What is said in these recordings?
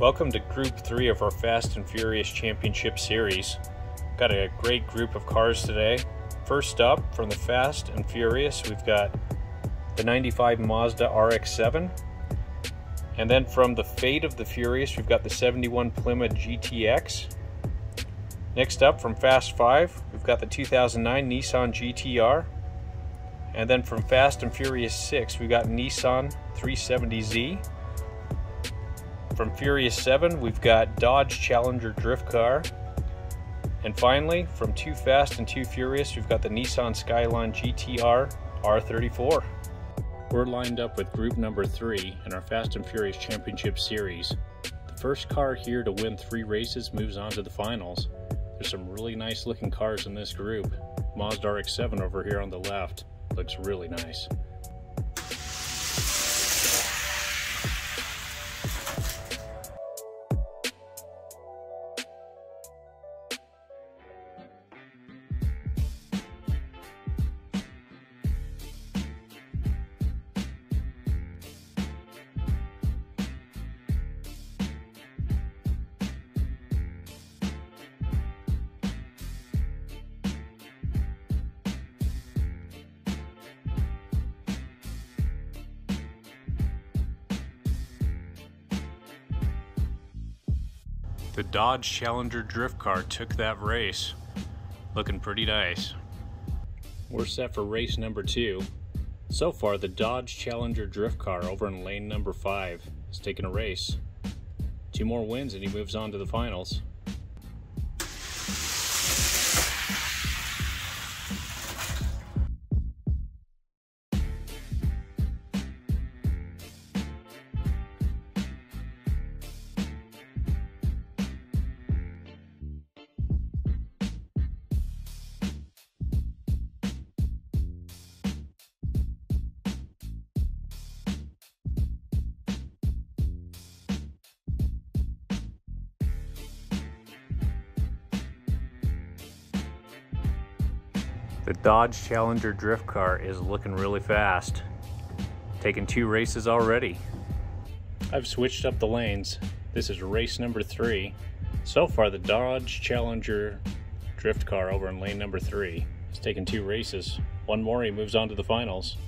Welcome to Group 3 of our Fast and Furious Championship Series. Got a great group of cars today. First up, from the Fast and Furious, we've got the 95 Mazda RX-7. And then from the Fate of the Furious, we've got the 71 Plymouth GTX. Next up, from Fast 5, we've got the 2009 Nissan GTR. And then from Fast and Furious 6, we've got Nissan 370Z. From Furious 7, we've got Dodge Challenger Drift Car. And finally, from Too Fast and Too Furious, we've got the Nissan Skyline GTR R34. We're lined up with group number 3 in our Fast and Furious Championship Series. The first car here to win three races moves on to the finals. There's some really nice looking cars in this group. Mazda RX-7 over here on the left looks really nice. The Dodge Challenger drift car took that race. Looking pretty nice. We're set for race number two. So far, the Dodge Challenger drift car over in lane number five has taken a race. Two more wins and he moves on to the finals. The Dodge Challenger drift car is looking really fast. Taking two races already. I've switched up the lanes. This is race number three. So far, the Dodge Challenger drift car over in lane number three has taken two races. One more, he moves on to the finals.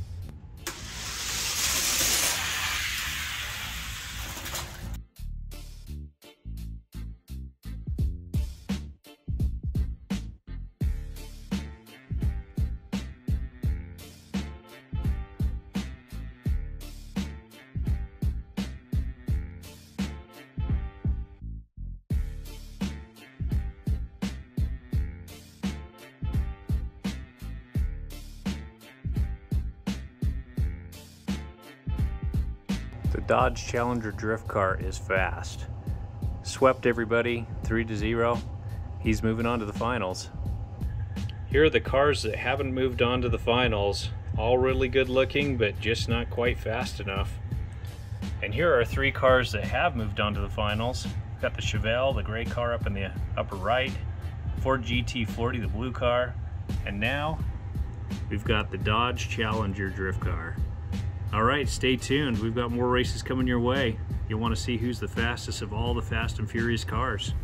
The Dodge Challenger drift car is fast. Swept everybody 3 to 0. He's moving on to the finals. Here are the cars that haven't moved on to the finals. All really good looking, but just not quite fast enough. And here are three cars that have moved on to the finals. We've got the Chevelle, the gray car up in the upper right, Ford GT40, the blue car, and now we've got the Dodge Challenger drift car. All right, stay tuned. We've got more races coming your way. You'll want to see who's the fastest of all the Fast and Furious cars.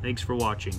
Thanks for watching.